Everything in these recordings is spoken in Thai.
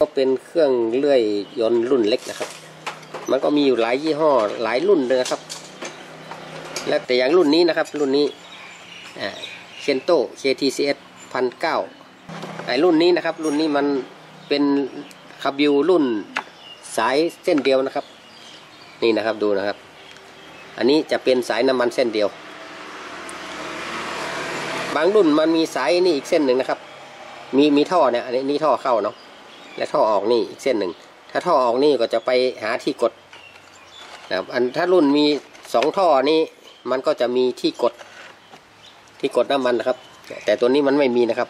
ก็เป็นเครื่องเลื่อยยนต์รุ่นเล็กนะครับ มันก็มีอยู่หลายยี่ห้อหลายรุ่นเลยนะครับ แล้วแต่อย่างรุ่นนี้นะครับ รุ่นนี้เคนโต KTCS พันเก้าไอรุ่นนี้นะครับ รุ่นนี้มันเป็นคาบิวรุ่นสายเส้นเดียวนะครับ นี่นะครับดูนะครับ อันนี้จะเป็นสายน้ำมันเส้นเดียว บางรุ่นมันมีสายนี่อีกเส้นหนึ่งนะครับ มีมีท่อเนี่ยอันนี้นี่ท่อเข้าเนาะ และท่อออกนี่อีกเส้นหนึ่ง ถ้าท่อออกนี่ก็จะไปหาที่กดนะครับอันถ้ารุ่นมีสองท่อนี้มันก็จะมีที่กดที่กดน้ำมันนะครับ แต่ตัวนี้มันไม่มีนะครับ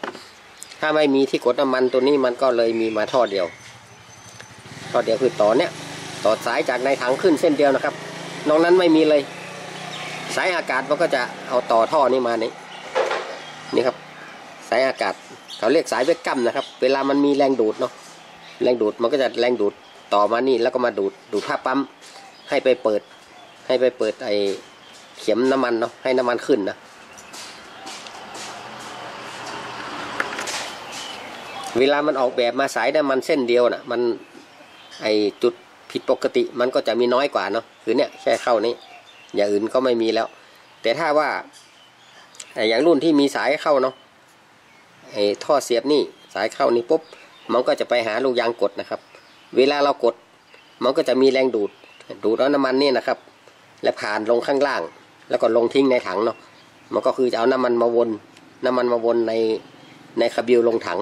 ถ้าไม่มีที่กดน้ำมันตัวนี้มันก็เลยมีมาท่อเดียวท่อเดียวคือต่อเนี้ยต่อสายจากในถังขึ้นเส้นเดียวนะครับ นอกนั้นไม่มีเลย สายอากาศมันก็จะเอาต่อท่อนี้มานี่นี่ครับ สายอากาศเขาเรียกสายเวกกัมนะครับ เวลามันมีแรงดูดเนาะ แรงดูดมันก็จะแรงดูดต่อมานี่แล้วก็มาดูดดูดผ้าปั๊มให้ไปเปิด ให้ไปเปิดไอเข็มน้ำมันเนาะให้น้ำมันขึ้นนะเวลามันออกแบบมาสายน้ำมันเส้นเดียวนะ่ะ มันไอจุดผิดปกติมันก็จะมีน้อยกว่าเนาะคือเนี่ยแค่เข้านี้ อย่างอื่นก็ไม่มีแล้ว แต่ถ้าว่าอย่างรุ่นที่มีสายเข้าเนาะไอท่อเสียบนี่สายเข้านี่ปุ๊บ มันก็จะไปหาลูกยางกดนะครับ เวลาเรากด มันก็จะมีแรงดูด ดูดเอาน้ำมันนี่นะครับ และผ่านลงข้างล่าง แล้วก็ลงทิ้งในถังเนาะ มันก็คือจะเอาน้ำมันมาวน น้ำมันมาวนในในคาบิลลงถัง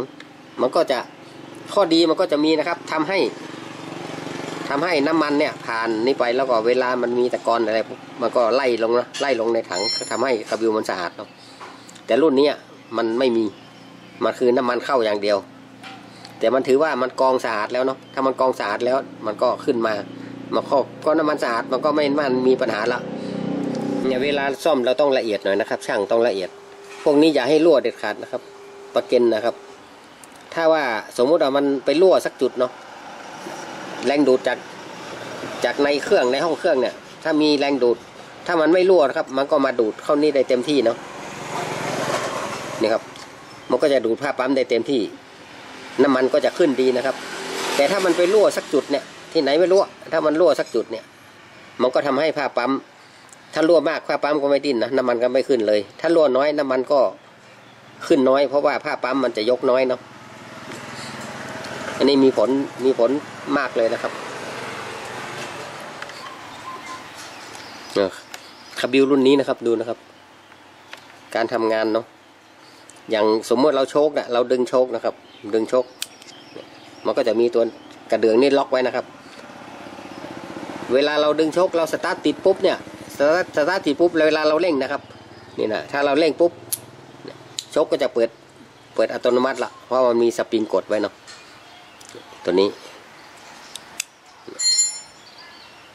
มันก็จะข้อดีมันก็จะมีนะครับทำให้ทำให้น้ำมันเนี่ย ผ่านนี่ไปแล้วก็เวลามันมีตะกอนอะไรมันก็ไล่ลงนะไล่ลงในถังทำให้คาบิลมันสะอาดเนาะแต่รุ่นนี้มันไม่มี มันคือน้ำมันเข้าอย่างเดียว แต่มันถือว่ามันกองสะอาดแล้วเนาะถ้ามันกองสะอาดแล้วมันก็ขึ้นมามาข้อก็น้ำมันสะอาดมันก็ไม่มันมีปัญหาละเนี่ยเวลาซ่อมเราต้องละเอียดหน่อยนะครับ ช่างต้องละเอียด พวกนี้อย่าให้รั่วเด็ดขาดนะครับ ประเก็นนะครับ ถ้าว่าสมมุติว่ามันไปรั่วสักจุดเนาะแรงดูดจากจากในเครื่องในห้องเครื่องเนี่ย ถ้ามีแรงดูด ถ้ามันไม่รั่วครับ มันก็มาดูดเข้านี่ได้เต็มที่เนาะนี่ครับ มันก็จะดูดผ้าปั๊มได้เต็มที่ น้ำมันก็จะขึ้นดีนะครับ แต่ถ้ามันไปรั่วสักจุดเนี่ยที่ไหนไม่รั่ว ถ้ามันรั่วสักจุดเนี่ยมันก็ทำให้ผ้าปั๊ม ถ้ารั่วมากผ้าปั๊มก็ไม่ดิ้นนะน้ำมันก็ไม่ขึ้นเลย ถ้ารั่วน้อยน้ำมันก็ขึ้นน้อย เพราะว่าผ้าปั๊มมันจะยกน้อยเนาะอันนี้มีผลมีผลมากเลยนะครับคาบิลรุ่นนี้นะครับดูนะครับ การทำงานเนาะอย่างสมมติเราโชกนะเราดึงโชกนะครับ ดึงชก มันก็จะมีตัวกระเดื่องนี่ล็อกไว้นะครับ เวลาเราดึงชกเราสตาร์ทติดปุ๊บเนี่ยสตาร์ทสตาร์ทติดปุ๊บเวลาเราเร่งนะครับ นี่นะถ้าเราเร่งปุ๊บชกก็จะเปิดเปิดอัตโนมัติละเพราะมันมีสปริงกดไว้เนาะตัวนี้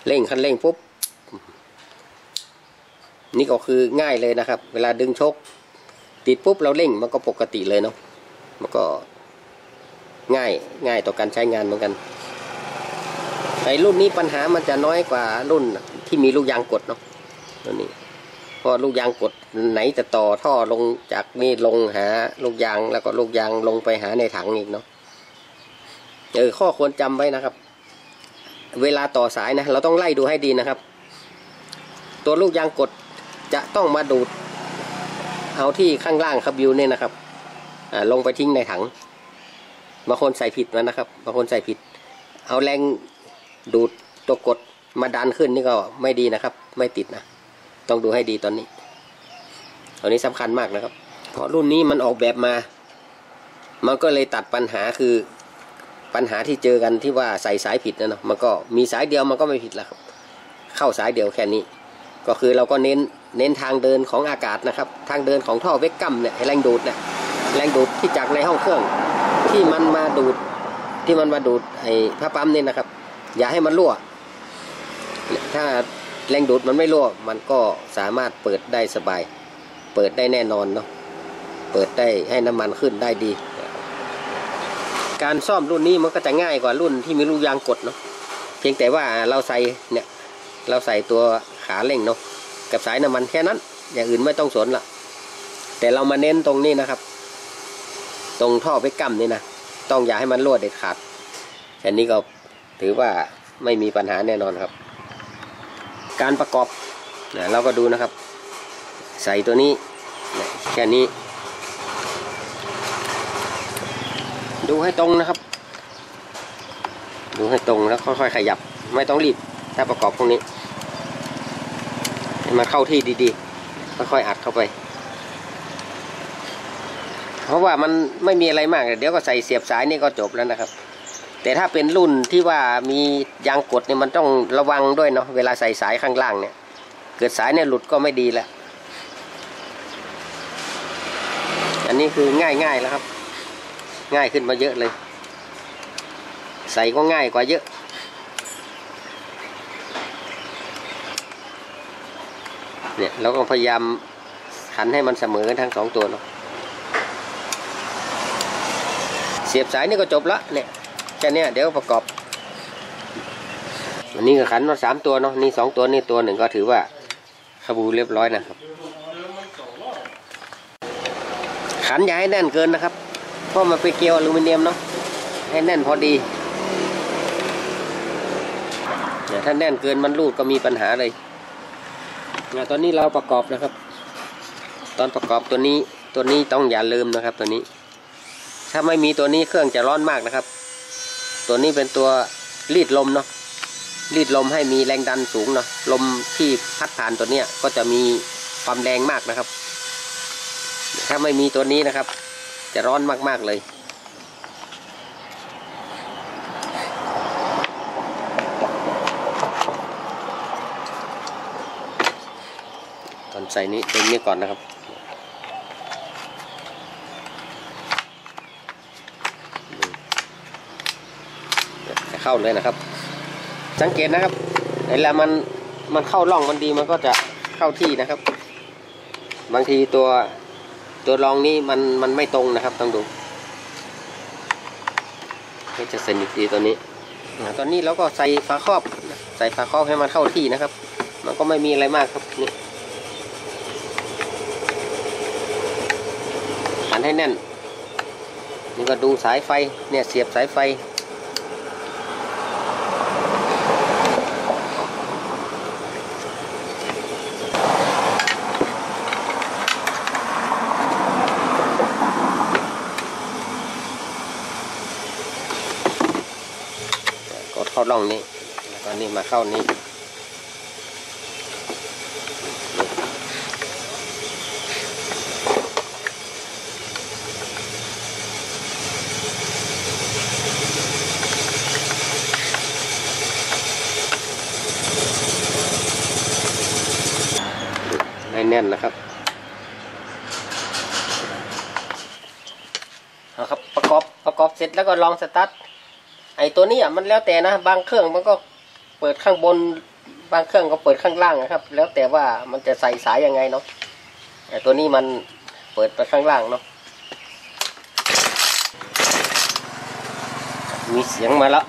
เร่งคันเร่งปุ๊บนี่ก็คือง่ายเลยนะครับ เวลาดึงชก ติดปุ๊บเราเร่งมันก็ปกติเลยเนาะมันก็ ง่ายง่ายต่อการใช้งานเหมือนกันในรุ่นนี้ปัญหามันจะน้อยกว่ารุ่นที่มีลูกยางกดเนาะตัวนี้เพราะลูกยางกดไหนจะต่อท่อลงจากนี่ลงหาลูกยางแล้วก็ลูกยางลงไปหาในถังอีกเนาะเออข้อควรจำไว้นะครับ เวลาต่อสายนะ เราต้องไล่ดูให้ดีนะครับ ตัวลูกยางกดจะต้องมาดูด เอาที่ข้างล่างครับบิวเนี่ยนะครับลงไปทิ้งในถัง บางคนใส่ผิดมานะครับบางคนใส่ผิด เอาแรงดูดตัวกดมาดันขึ้นนี่ก็ไม่ดีนะครับ ไม่ติดนะ ต้องดูให้ดีตอนนี้ตัวนี้สำคัญมากนะครับ เพราะรุ่นนี้มันออกแบบมา มันก็เลยตัดปัญหาคือปัญหาที่เจอกันที่ว่าใส่สายผิดนะเนาะมันก็มีสายเดียวมันก็ไม่ผิดแล้วครับ เข้าสายเดียวแค่นี้ ก็คือเราก็เน้นเน้นทางเดินของอากาศนะครับ ทางเดินของท่อเวกกัมเนี่ยแรงดูดเนี่ยแรงดูดที่จากในห้องเครื่อง ที่มันมาดูดที่มันมาดูดไอ้ผ้าปั๊มนี่นะครับ อย่าให้มันรั่ว ถ้าแรงดูดมันไม่รั่ว มันก็สามารถเปิดได้สบาย เปิดได้แน่นอนเนาะเปิดได้ให้น้ำมันขึ้นได้ดี การซ่อมรุ่นนี้มันก็จะง่ายกว่ารุ่นที่มีลูกยางกดเนาะเพียงแต่ว่าเราใส่เนี่ยเราใส่ตัวขาเร่งเนาะกับสายน้ำมันแค่นั้น อย่างอื่นไม่ต้องสนละแต่เรามาเน้นตรงนี้นะครับ ตรงท่อไปกั้มนี่นะต้องอย่าให้มันรั่วเด็ดขาดค่นี้ก็ถือว่าไม่มีปัญหาแน่นอนครับ การประกอบนะเราก็ดูนะครับ ใส่ตัวนี้นะแค่นี้ ดูให้ตรงนะครับ ดูให้ตรงแล้วค่อยๆขยับ ไม่ต้องรีบถ้าประกอบพวกนี้ให้มันเข้าที่ดีๆค่อยๆอัดเข้าไป เพราะว่ามันไม่มีอะไรมาก เดี๋ยวก็ใส่เสียบสายนี่ก็จบแล้วนะครับ แต่ถ้าเป็นรุ่นที่ว่ามียางกดเนี่ยมันต้องระวังด้วยเนาะเวลาใส่สายข้างล่างเนี่ย เกิดสายเนี่ยหลุดก็ไม่ดีแล้วอันนี้คือง่ายๆแล้วครับ ง่ายขึ้นมาเยอะเลย ใส่ก็ง่ายกว่าเยอะเนี่ยเราก็พยายามหันให้มันเสมอทั้งสองตัวเนาะ เสียบสายนี่ก็จบละเนี่ยแค่เนี้ยเดี๋ยวประกอบอันนี้ก็ขันมาสามตัวเนาะนี่สองตัวนี่ตัวหนึ่งก็ถือว่าขบูเรียบร้อยนะครับขันอย่าให้แน่นเกินนะครับ เพราะมันไปเกลียวอลูมิเนียมเนาะให้แน่นพอดีเนี่ยถ้าแน่นเกินมันรูดก็มีปัญหาเลยเนี่ยตอนนี้เราประกอบนะครับ ตอนประกอบตัวนี้ตัวนี้ต้องอย่าลืมนะครับตัวนี้ ถ้าไม่มีตัวนี้เครื่องจะร้อนมากนะครับ ตัวนี้เป็นตัวรีดลมเนาะรีดลมให้มีแรงดันสูงเนาะลมที่พัดผ่านตัวเนี้ยก็จะมีความแรงมากนะครับ ถ้าไม่มีตัวนี้นะครับ จะร้อนมากๆเลยตอนใส่นี้ดึงนี้ก่อนนะครับ เข้าเลยนะครับ สังเกตนะครับเวลามันมันเข้าร่องมันดีมันก็จะเข้าที่นะครับ บางทีตัวตัวรองนี้มันมันไม่ตรงนะครับต้องดูให้จะสนิทดีตัวนี้ตอนนี้เราก็ใส่ฝาครอบ ใส่ฝาครอบให้มันเข้าที่นะครับ มันก็ไม่มีอะไรมากครับนี่หันให้แน่นนี่ก็ดูสายไฟเนี่ยเสียบสายไฟ ร่องนี้ แล้วก็นี่มาเข้านี้ให้แน่นนะครับเอาครับประกอบประกอบเสร็จแล้วก็ลองสตาร์ท ไอ้ตัวนี้อะมันแล้วแต่นะ บางเครื่องมันก็เปิดข้างบน บางเครื่องก็เปิดข้างล่างนะครับ แล้วแต่ว่ามันจะใส่สายยังไงเนาะไอ้ตัวนี้มันเปิดไปข้างล่างเนาะมีเสียงมาแล้ว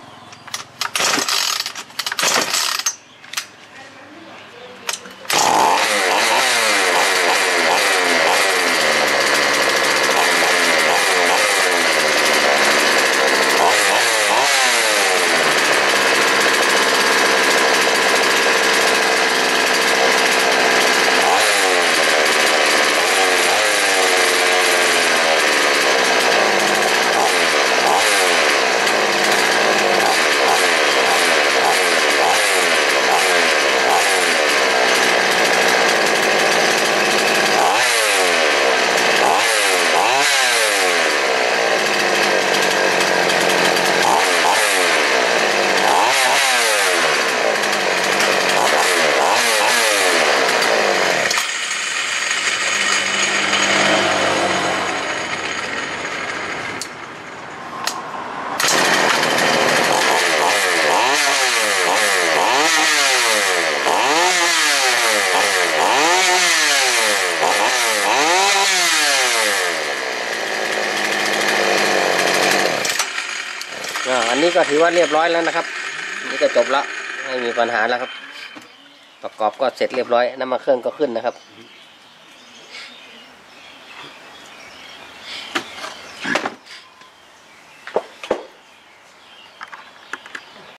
อันนี้ก็ถือว่าเรียบร้อยแล้วนะครับ นี่ก็จบแล้วไม่มีปัญหาแล้วครับ ประกอบก็เสร็จเรียบร้อยน้ำมันเครื่องก็ขึ้นนะครับ